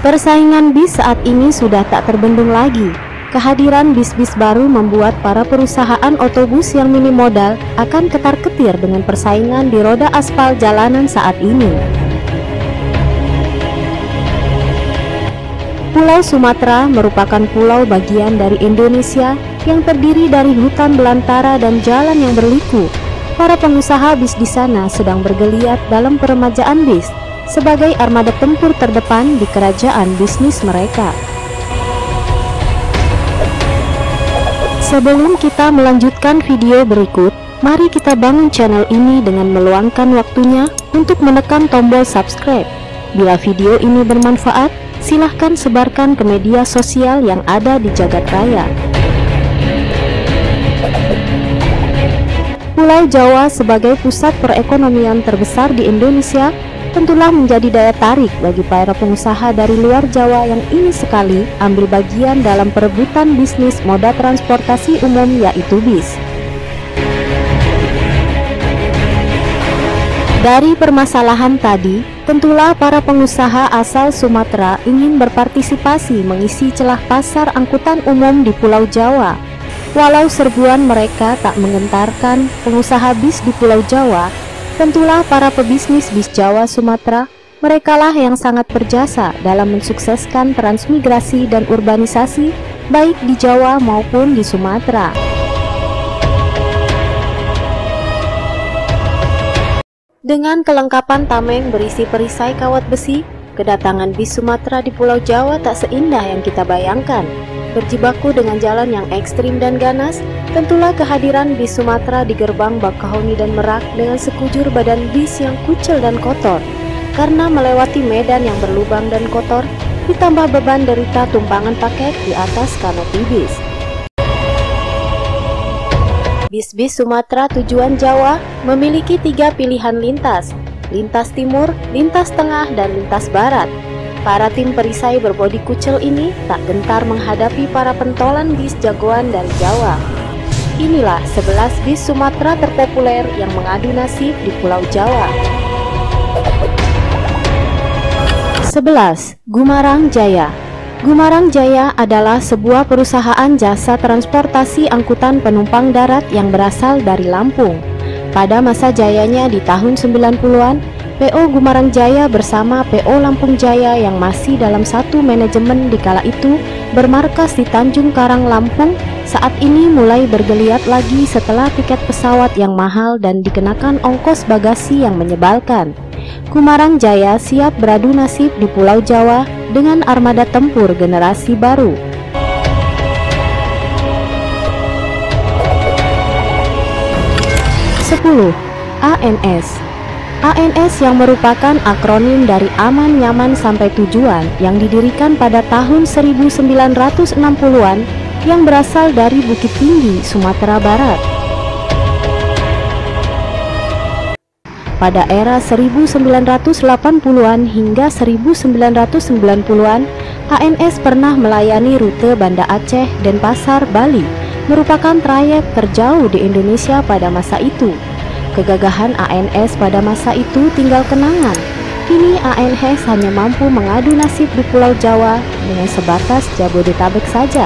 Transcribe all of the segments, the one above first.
Persaingan bis saat ini sudah tak terbendung lagi. Kehadiran bis-bis baru membuat para perusahaan otobus yang minim modal akan ketar-ketir dengan persaingan di roda aspal jalanan saat ini. Pulau Sumatera merupakan pulau bagian dari Indonesia yang terdiri dari hutan belantara dan jalan yang berliku. Para pengusaha bis di sana sedang bergeliat dalam peremajaan bis sebagai armada tempur terdepan di kerajaan bisnis mereka. Sebelum kita melanjutkan video berikut, mari kita bangun channel ini dengan meluangkan waktunya untuk menekan tombol subscribe. Bila video ini bermanfaat, silahkan sebarkan ke media sosial yang ada di jagat raya. Pulau Jawa sebagai pusat perekonomian terbesar di Indonesia tentulah menjadi daya tarik bagi para pengusaha dari luar Jawa yang ingin sekali ambil bagian dalam perebutan bisnis moda transportasi umum yaitu bis. Dari permasalahan tadi, tentulah para pengusaha asal Sumatera ingin berpartisipasi mengisi celah pasar angkutan umum di Pulau Jawa. Walau serbuan mereka tak mengentarkan pengusaha bis di Pulau Jawa, Tentulah para pebisnis bis Jawa Sumatera, merekalah yang sangat berjasa dalam mensukseskan transmigrasi dan urbanisasi baik di Jawa maupun di Sumatera. Dengan kelengkapan tameng berisi perisai kawat besi, kedatangan bis Sumatera di Pulau Jawa tak seindah yang kita bayangkan. Berjibaku dengan jalan yang ekstrim dan ganas, tentulah kehadiran bis Sumatera di gerbang Bakahuni dan Merak dengan sekujur badan bis yang kucel dan kotor. Karena melewati medan yang berlubang dan kotor, ditambah beban derita tumpangan paket di atas kanopi bis. Bis-bis Sumatera tujuan Jawa memiliki tiga pilihan lintas, lintas timur, lintas tengah, dan lintas barat. Para tim perisai berbodi kucel ini tak gentar menghadapi para pentolan bis jagoan dari Jawa. Inilah 11 bis Sumatera terpopuler yang mengadu nasib di Pulau Jawa. 11. Gumarang Jaya Gumarang Jaya adalah sebuah perusahaan jasa transportasi angkutan penumpang darat yang berasal dari Lampung. Pada masa jayanya di tahun 90-an, PO Gumarang Jaya bersama PO Lampung Jaya yang masih dalam satu manajemen di kala itu bermarkas di Tanjung Karang, Lampung saat ini mulai bergeliat lagi setelah tiket pesawat yang mahal dan dikenakan ongkos bagasi yang menyebalkan. Gumarang Jaya siap beradu nasib di Pulau Jawa dengan armada tempur generasi baru. Sepuluh ANS ANS yang merupakan akronim dari aman nyaman sampai tujuan yang didirikan pada tahun 1960-an yang berasal dari Bukit Tinggi, Sumatera Barat. Pada era 1980-an hingga 1990-an, ANS pernah melayani rute Banda Aceh dan Pasar Bali, merupakan trayek terjauh di Indonesia pada masa itu. Kegagahan ANS pada masa itu tinggal kenangan. Kini ANS hanya mampu mengadu nasib di Pulau Jawa dengan sebatas Jabodetabek saja.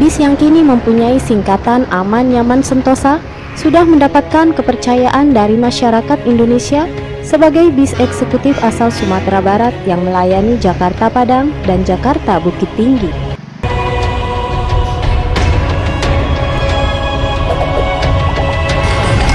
Bis yang kini mempunyai singkatan Aman Nyaman Sentosa sudah mendapatkan kepercayaan dari masyarakat Indonesia sebagai bis eksekutif asal Sumatera Barat yang melayani Jakarta Padang dan Jakarta Bukit Tinggi.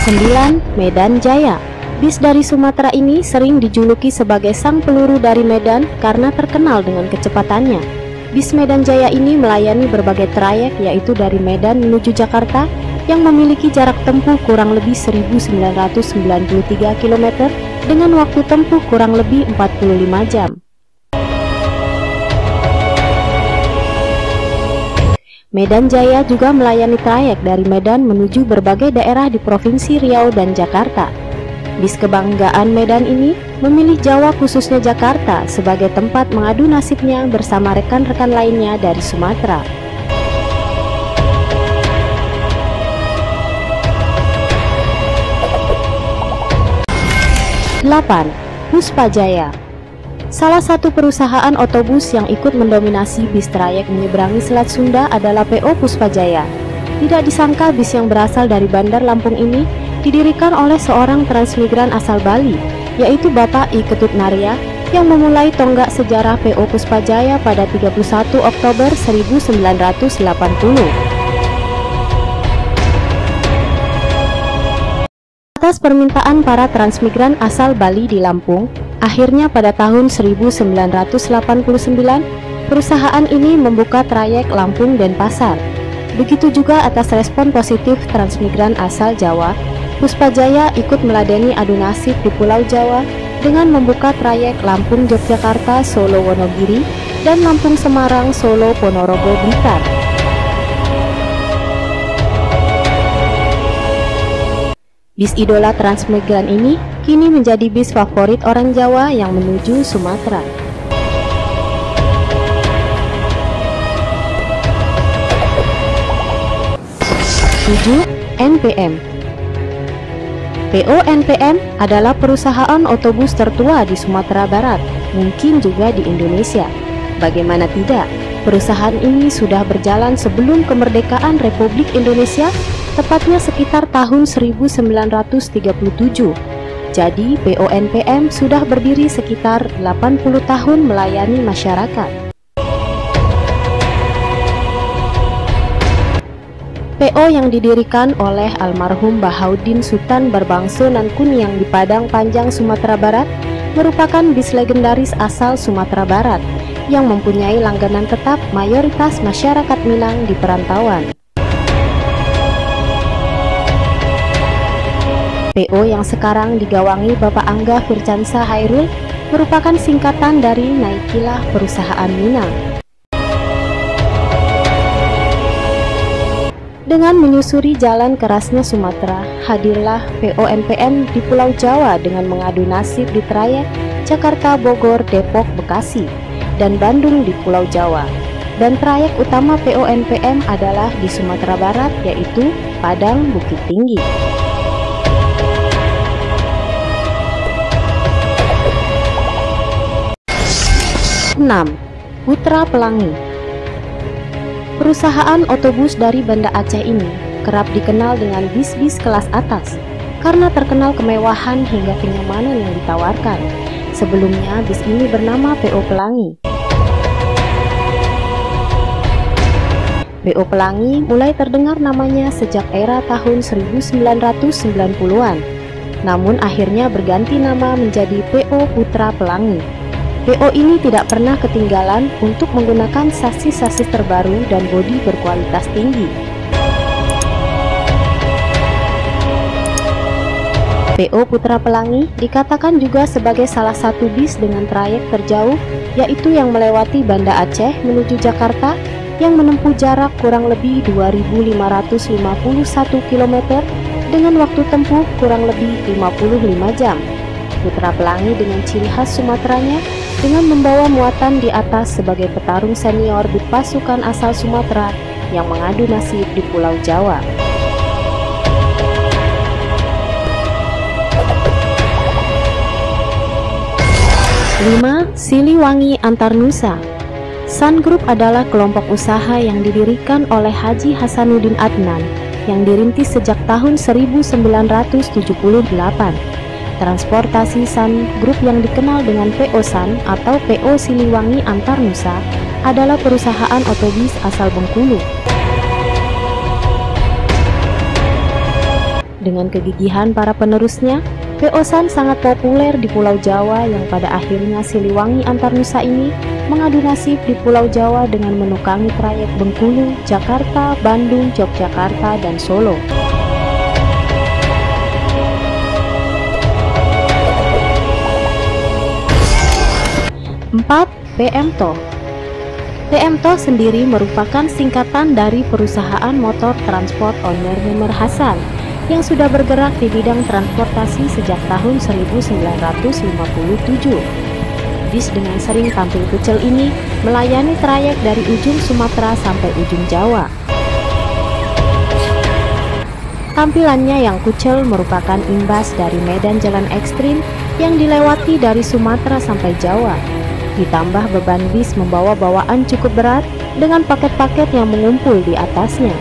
9. Medan Jaya Bis dari Sumatera ini sering dijuluki sebagai sang peluru dari Medan karena terkenal dengan kecepatannya. Bis Medan Jaya ini melayani berbagai trayek yaitu dari Medan menuju Jakarta yang memiliki jarak tempuh kurang lebih 1993 km dengan waktu tempuh kurang lebih 45 jam. Medan Jaya juga melayani trayek dari Medan menuju berbagai daerah di Provinsi Riau dan Jakarta. Bis kebanggaan Medan ini memilih Jawa khususnya Jakarta sebagai tempat mengadu nasibnya bersama rekan-rekan lainnya dari Sumatera. Puspa Jaya Salah satu perusahaan otobus yang ikut mendominasi bis trayek menyeberangi Selat Sunda adalah PO Puspa Jaya. Tidak disangka bis yang berasal dari Bandar Lampung ini didirikan oleh seorang transmigran asal Bali, yaitu Bapak I Ketut Narya yang memulai tonggak sejarah PO Puspajaya pada 31 Oktober 1980. Atas permintaan para transmigran asal Bali di Lampung, akhirnya pada tahun 1989, perusahaan ini membuka trayek Lampung dan Pasar. Begitu juga atas respon positif transmigran asal Jawa Puspa Jaya ikut meladeni adu nasib di Pulau Jawa dengan membuka trayek Lampung Yogyakarta Solo Wonogiri dan Lampung Semarang Solo Ponorogo Blitar. Bis idola Transmigran ini kini menjadi bis favorit orang Jawa yang menuju Sumatera. NPM PONPM adalah perusahaan otobus tertua di Sumatera Barat, mungkin juga di Indonesia. Bagaimana tidak, perusahaan ini sudah berjalan sebelum kemerdekaan Republik Indonesia, tepatnya sekitar tahun 1937. Jadi, PONPM sudah berdiri sekitar 80 tahun melayani masyarakat. PO yang didirikan oleh almarhum Bahaudin Sultan Berbangso Nan Kunyang di Padang Panjang, Sumatera Barat merupakan bis legendaris asal Sumatera Barat yang mempunyai langganan tetap mayoritas masyarakat Minang di perantauan. PO yang sekarang digawangi Bapak Angga Fircansa Hairul merupakan singkatan dari Naikilah Perusahaan Minang. Dengan menyusuri jalan kerasnya Sumatera, hadirlah PONPM di Pulau Jawa dengan mengadu nasib di trayek Jakarta, Bogor, Depok, Bekasi, dan Bandung di Pulau Jawa. Dan trayek utama PONPM adalah di Sumatera Barat yaitu Padang Bukit Tinggi. Enam, Putra Pelangi Perusahaan otobus dari Banda Aceh ini kerap dikenal dengan bis-bis kelas atas karena terkenal kemewahan hingga kenyamanan yang ditawarkan. Sebelumnya, bis ini bernama PO Pelangi. PO Pelangi mulai terdengar namanya sejak era tahun 1990-an, namun akhirnya berganti nama menjadi PO Putra Pelangi. PO ini tidak pernah ketinggalan untuk menggunakan sasis-sasis terbaru dan bodi berkualitas tinggi. PO Putra Pelangi dikatakan juga sebagai salah satu bis dengan trayek terjauh yaitu yang melewati Banda Aceh menuju Jakarta yang menempuh jarak kurang lebih 2551 km dengan waktu tempuh kurang lebih 55 jam. Putra Pelangi dengan ciri khas Sumateranya dengan membawa muatan di atas sebagai petarung senior di pasukan asal Sumatera yang mengadu nasib di Pulau Jawa. Lima, Siliwangi Antarnusa Sun Group adalah kelompok usaha yang didirikan oleh Haji Hasanuddin Adnan yang dirintis sejak tahun 1978 Transportasi San Group yang dikenal dengan PO San atau PO Siliwangi Antar Nusa adalah perusahaan otobus asal Bengkulu. Dengan kegigihan para penerusnya, PO San sangat populer di Pulau Jawa yang pada akhirnya Siliwangi Antar Nusa ini mengadu nasib di Pulau Jawa dengan menukangi trayek Bengkulu, Jakarta, Bandung, Yogyakarta, dan Solo. 4. PM TO PMTO sendiri merupakan singkatan dari Perusahaan Motor Transport Owner Member Hasan yang sudah bergerak di bidang transportasi sejak tahun 1957. Bis dengan sering tampil kecil ini melayani trayek dari ujung Sumatera sampai ujung Jawa. Tampilannya yang kucel merupakan imbas dari medan jalan ekstrim yang dilewati dari Sumatera sampai Jawa Ditambah beban bis membawa bawaan cukup berat dengan paket-paket yang mengumpul di atasnya.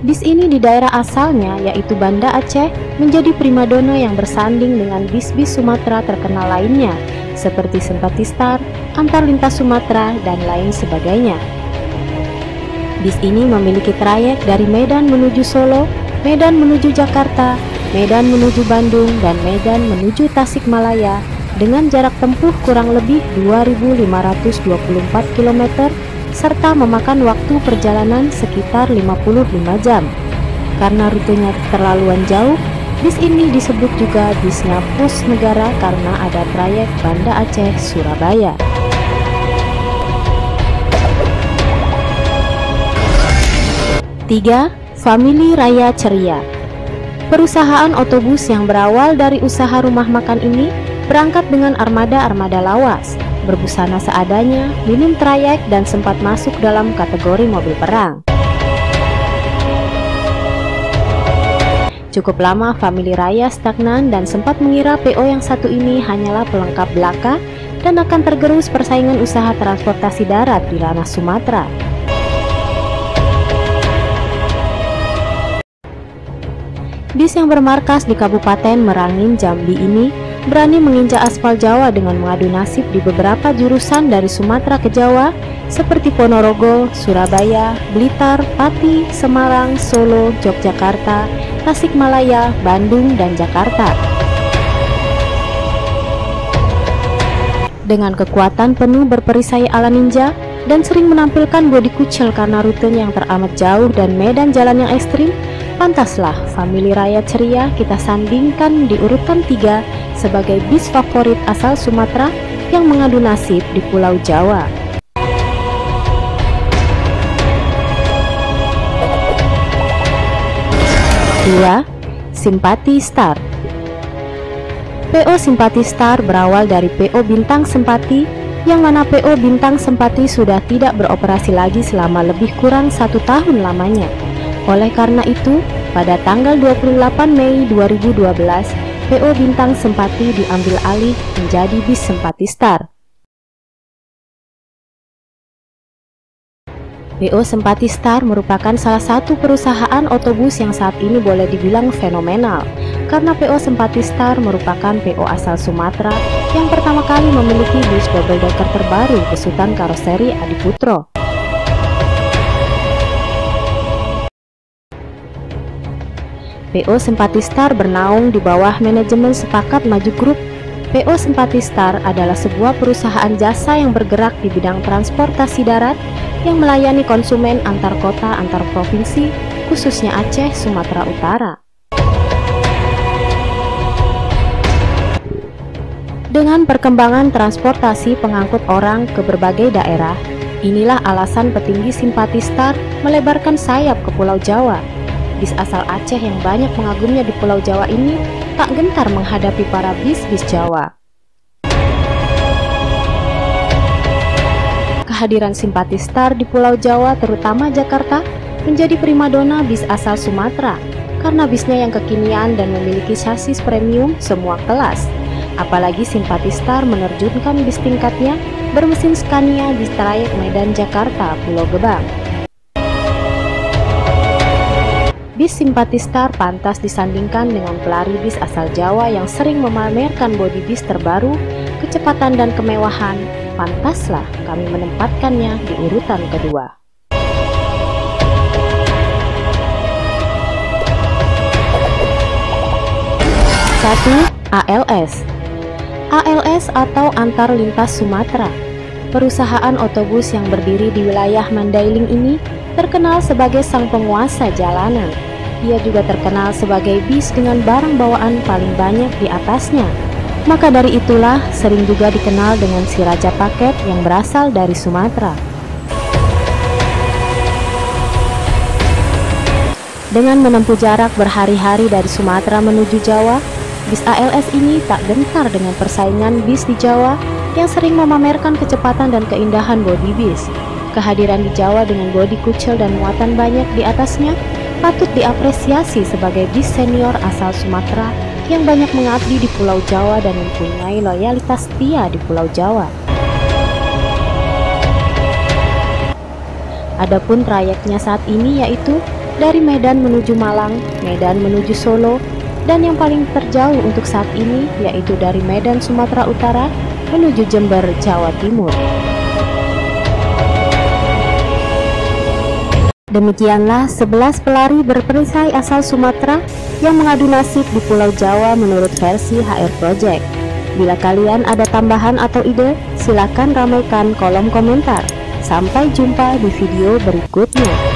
Bis ini di daerah asalnya yaitu Banda Aceh menjadi primadona yang bersanding dengan bis-bis Sumatera terkenal lainnya seperti Sempati Star, Antar Lintas Sumatera, dan lain sebagainya. Bis ini memiliki trayek dari Medan menuju Solo, Medan menuju Jakarta, Medan menuju Bandung, dan Medan menuju Tasikmalaya dengan jarak tempuh kurang lebih 2.524 km serta memakan waktu perjalanan sekitar 55 jam. Karena rutenya terlaluan jauh, bis ini disebut juga bisnya pos negara karena ada trayek Banda Aceh Surabaya. Tiga, Family Raya Ceria Perusahaan otobus yang berawal dari usaha rumah makan ini berangkat dengan armada-armada lawas, berbusana seadanya, minim trayek dan sempat masuk dalam kategori mobil perang. Cukup lama Family Raya stagnan dan sempat mengira PO yang satu ini hanyalah pelengkap belaka dan akan tergerus persaingan usaha transportasi darat di ranah Sumatera. Bis yang bermarkas di Kabupaten Merangin, Jambi ini berani menginjak aspal Jawa dengan mengadu nasib di beberapa jurusan dari Sumatera ke Jawa seperti Ponorogo, Surabaya, Blitar, Pati, Semarang, Solo, Yogyakarta, Tasikmalaya, Bandung, dan Jakarta. Dengan kekuatan penuh berperisai ala ninja dan sering menampilkan bodi kucel karena rutenya yang teramat jauh dan medan jalan yang ekstrim, Pantaslah Family Raya Ceria kita sandingkan di urutan 3 sebagai bis favorit asal Sumatera yang mengadu nasib di Pulau Jawa. Dua, Simpati Star PO Simpati Star berawal dari PO Bintang Sempati yang mana PO Bintang Sempati sudah tidak beroperasi lagi selama lebih kurang satu tahun lamanya. Oleh karena itu, pada tanggal 28 Mei 2012, PO Bintang Sempati diambil alih menjadi bis Sempati Star. PO Sempati Star merupakan salah satu perusahaan otobus yang saat ini boleh dibilang fenomenal karena PO Sempati Star merupakan PO asal Sumatera yang pertama kali memiliki bis double decker terbaru besutan karoseri Adiputro. PO Sempati Star bernaung di bawah manajemen Sepakat Maju Group. PO Sempati Star adalah sebuah perusahaan jasa yang bergerak di bidang transportasi darat yang melayani konsumen antar kota antar provinsi, khususnya Aceh, Sumatera Utara. Dengan perkembangan transportasi pengangkut orang ke berbagai daerah, inilah alasan petinggi simpati Star melebarkan sayap ke Pulau Jawa bis asal Aceh yang banyak pengagumnya di Pulau Jawa ini tak gentar menghadapi para bis-bis Jawa. Kehadiran simpati star di Pulau Jawa terutama Jakarta menjadi primadona bis asal Sumatera karena bisnya yang kekinian dan memiliki sasis premium semua kelas. Apalagi simpati star menerjunkan bis tingkatnya bermesin Scania di trayek Medan Jakarta Pulau Gebang. Bis Simpati Star pantas disandingkan dengan pelari bis asal Jawa yang sering memamerkan bodi bis terbaru, kecepatan dan kemewahan. Pantaslah kami menempatkannya di urutan kedua. Satu, ALS ALS atau Antar Lintas Sumatera Perusahaan otobus yang berdiri di wilayah Mandailing ini terkenal sebagai sang penguasa jalanan ia juga terkenal sebagai bis dengan barang bawaan paling banyak di atasnya. Maka dari itulah sering juga dikenal dengan si Raja Paket yang berasal dari Sumatera. Dengan menempuh jarak berhari-hari dari Sumatera menuju Jawa, bis ALS ini tak gentar dengan persaingan bis di Jawa yang sering memamerkan kecepatan dan keindahan bodi bis. Kehadiran di Jawa dengan bodi kucel dan muatan banyak di atasnya patut diapresiasi sebagai bis senior asal Sumatera yang banyak mengabdi di Pulau Jawa dan mempunyai loyalitas setia di Pulau Jawa. Adapun trayeknya saat ini yaitu dari Medan menuju Malang, Medan menuju Solo, dan yang paling terjauh untuk saat ini yaitu dari Medan Sumatera Utara menuju Jember, Jawa Timur. Demikianlah 11 pelari berperisai asal Sumatera yang mengadu nasib di Pulau Jawa menurut versi HR Project. Bila kalian ada tambahan atau ide, silakan ramaikan kolom komentar. Sampai jumpa di video berikutnya.